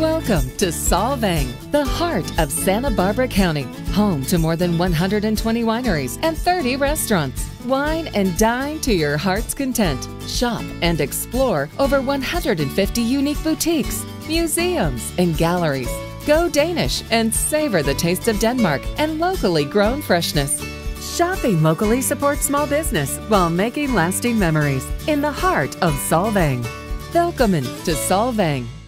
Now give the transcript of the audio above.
Welcome to Solvang, the heart of Santa Barbara County, home to more than 120 wineries and 30 restaurants. Wine and dine to your heart's content. Shop and explore over 150 unique boutiques, museums, and galleries. Go Danish and savor the taste of Denmark and locally grown freshness. Shopping locally supports small business while making lasting memories in the heart of Solvang. Welcome to Solvang.